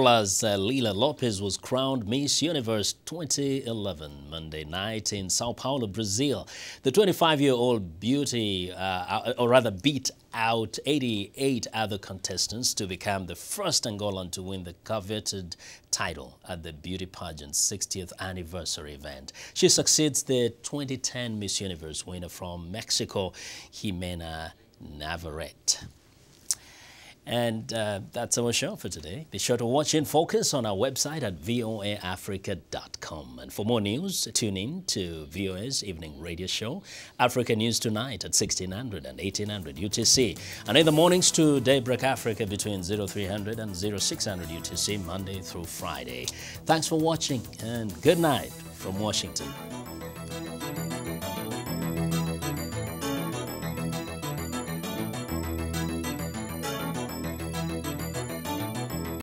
Plus, uh, Leila Lopes was crowned Miss Universe 2011 Monday night in Sao Paulo, Brazil. The 25-year-old beauty, uh, or rather beat out 88 other contestants to become the first Angolan to win the coveted title at the beauty pageant's 60th anniversary event. She succeeds the 2010 Miss Universe winner from Mexico, Jimena Navarrete. And uh, that's our show for today. Be sure to watch In Focus on our website at voaafrica.com. And for more news, tune in to VOA's evening radio show, Africa News Tonight at 1600 and 1800 UTC. And in the mornings to Daybreak Africa between 0300 and 0600 UTC, Monday through Friday. Thanks for watching and good night from Washington.